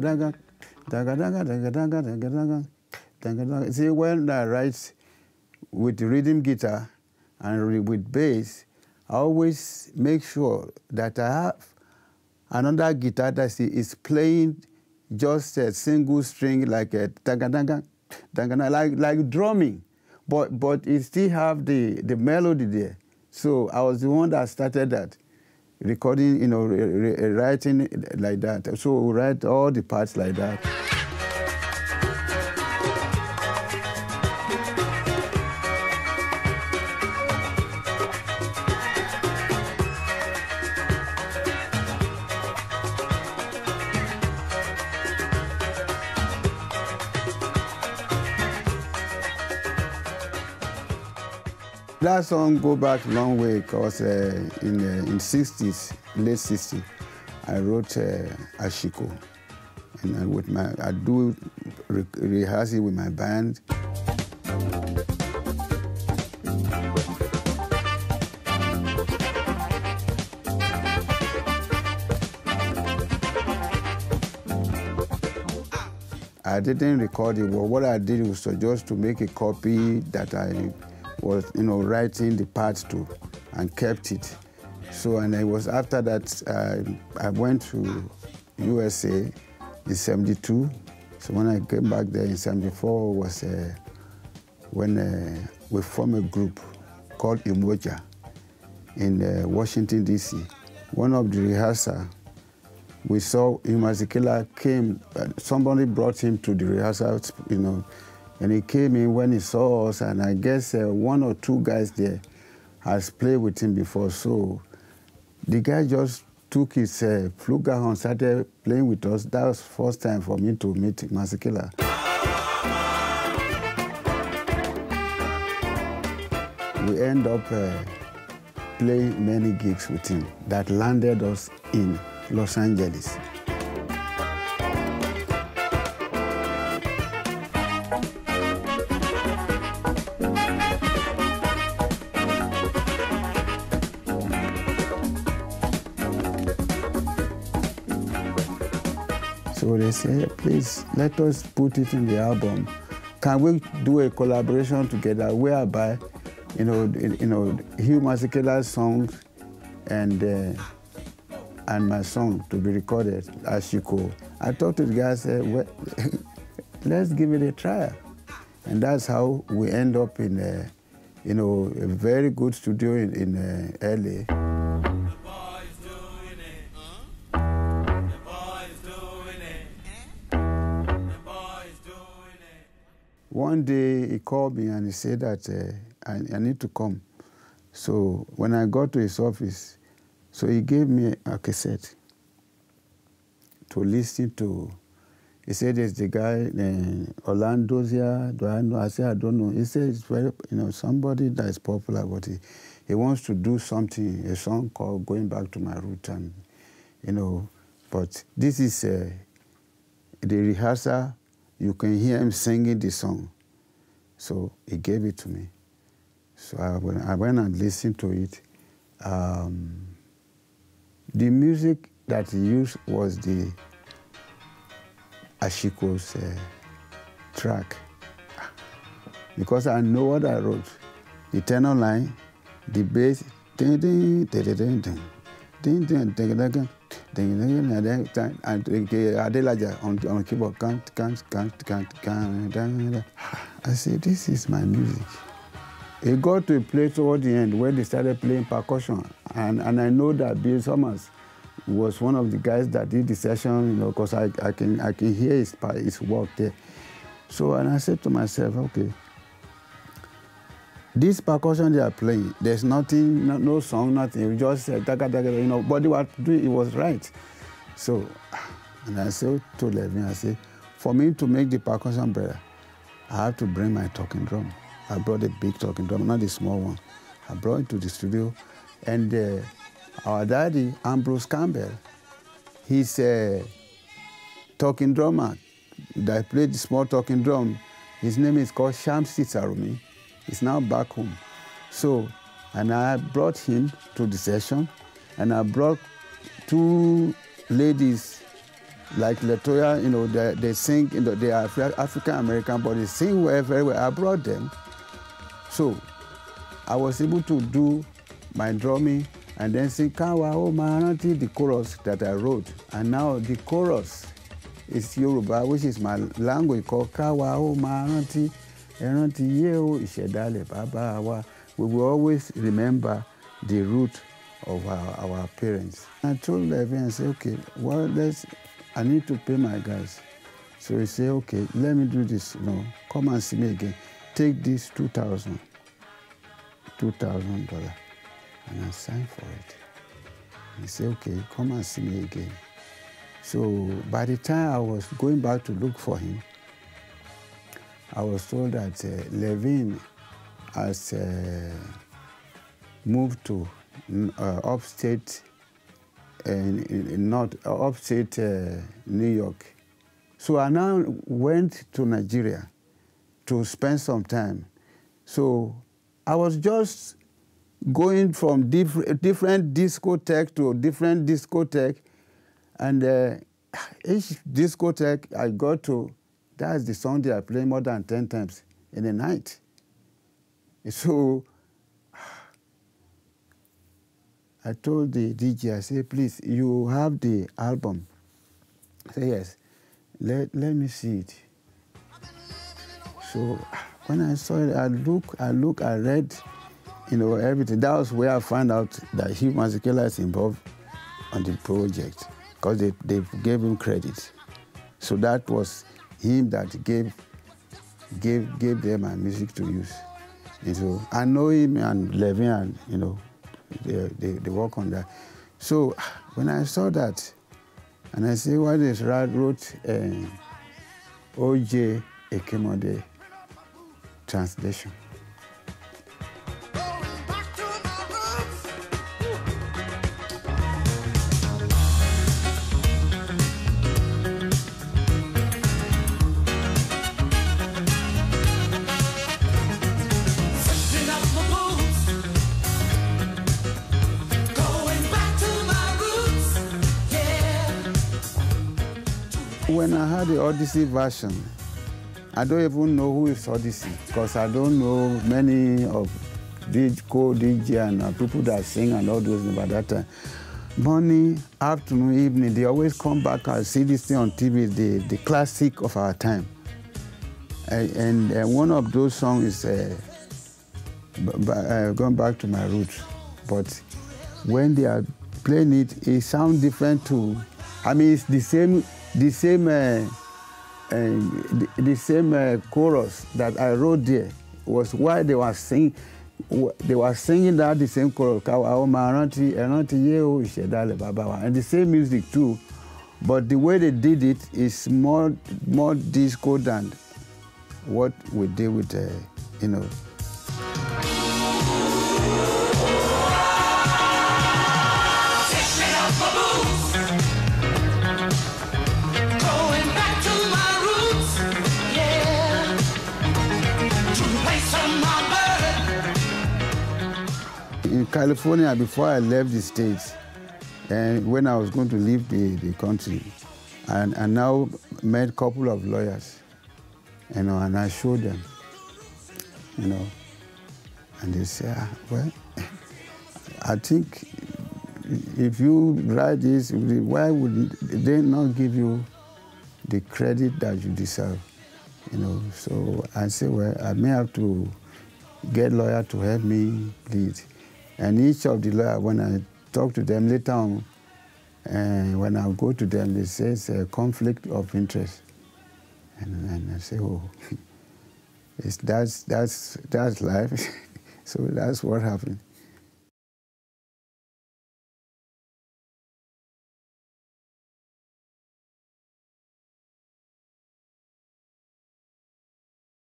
daga daga, daga daga, daga daga, daga daga, daga. See, when I write with rhythm guitar and with bass, I always make sure that I have another guitar that is playing just a single string like a daga, daga daga, like like drumming, but but it still have the the melody there. So I was the one that started that recording, you know, writing like that. So we write all the parts like that. That song go back a long way because uh, in uh, in 60s, late 60s, I wrote uh, Ashiko. And I, with my, I do re rehearsing with my band. I didn't record it, but what I did was just to make a copy that I was, you know, writing the part to and kept it. So, and it was after that uh, I went to USA in 72. So when I came back there in 74 was uh, when uh, we formed a group called Emoja in uh, Washington, D.C. One of the rehearsal, we saw Hugh Masekela came, uh, somebody brought him to the rehearsal, you know, and he came in when he saw us, and I guess uh, one or two guys there has played with him before. So the guy just took his uh, and started playing with us. That was first time for me to meet Masekela. We end up uh, playing many gigs with him that landed us in Los Angeles. They say, please let us put it in the album. Can we do a collaboration together whereby, you know, you know, Hugh Masekela's songs and uh, and my song to be recorded Ashiko. I talked to the guy, I said, well, let's give it a try. And that's how we end up in, a, you know, a very good studio in, in uh, LA. One day he called me and he said that uh, I, I, need to come. So when I got to his office, so he gave me a cassette to listen to. He said there's the guy, uh, Orlando here. Do I know? I said, I don't know. He said it's very, you know, somebody that is popular, but he, he wants to do something, a song called Going Back to My Root. And, you know, but this is uh, the rehearsal you can hear him singing the song. So he gave it to me. So I went, I went and listened to it. Um, the music that he used was the Ashiko's uh, track. Because I know what I wrote. The tenor line, the bass, ding ding ding ding ding ding ding ding ding and Adelaja on, on keyboard. Can't, can't, can't, can't, can't. I said, this is my music. It got to a place toward the end where they started playing percussion. And, and I know that Bill Summers was one of the guys that did the session, you know, because I, I, can, I can hear his, his work there. So, and I said to myself, okay, this percussion they are playing, there's nothing, no, no song, nothing. You just said, daga, daga, you know, but they were doing, it was right. So, and I said to Levine, I said, for me to make the percussion better, I have to bring my talking drum. I brought a big talking drum, not a small one. I brought it to the studio, and uh, our daddy, Ambrose Campbell, he's a talking drummer that played the small talking drum. His name is called Shamsi Sarumi. He's now back home. So, and I brought him to the session, and I brought two ladies like Latoya, you know, they, they sing, you know, they are African American, but they sing well, very well. I brought them. So I was able to do my drumming and then sing Kawa O Maranti, the chorus that I wrote. And now the chorus is Yoruba, which is my language called Kawa O Maranti, Eranti Yeo Ìṣẹ̀dálẹ̀ Bàbá wa. We will always remember the root of our, our parents. I told Levin, said, okay, well, let's, I need to pay my guys. So he said, okay, let me do this, you know, come and see me again. Take this 2000 $2,000. And I signed for it. He said, okay, come and see me again. So by the time I was going back to look for him, I was told that uh, has uh, moved to uh, upstate, uh, not uh, upstate uh, New York. So I now went to Nigeria to spend some time. So I was just going from diff different discotheque to different discotheque, and each discotheque I go to, that's the Sunday I play more than 10 times in a night. So I told the DJ, I said, please, you have the album. I said, yes, let, let me see it. So when I saw it, I look, I look, I read, you know, everything. That was where I found out that Hugh Masekela is involved on the project because they, they gave him credit. So that was him that gave gave gave them my music to use. And so I know him and Levin and you know they, they, they work on that. So when I saw that and I see what is wrote uh, O.J. Ekemode translation. When I heard the Odyssey version, I don't even know who is Odyssey because I don't know many of DJ, co-DJ and uh, people that sing and all those by that time. Morning, afternoon, evening, they always come back and see this thing on TV, the, the classic of our time. And, and uh, one of those songs is uh, uh, going back to my roots. But when they are playing it, it sounds different too. I mean, it's the same the same uh, uh, the, the, same uh, chorus that I wrote there was why they were singing they were singing that the same chorus. And the same music too. But the way they did it is more more disco than what we did with uh, you know California before I left the States, and when I was going to leave the, the country, and I now met a couple of lawyers, you know, and I showed them, you know, and they say, ah, well, I think if you write this, why would they not give you the credit that you deserve? You know, so I say, well, I may have to get lawyer to help me lead. And each of the lawyers, when I talk to them later on, and when I go to them, they say it's a conflict of interest. And, and I say, oh, it's, that's, that's, that's life. so that's what happened.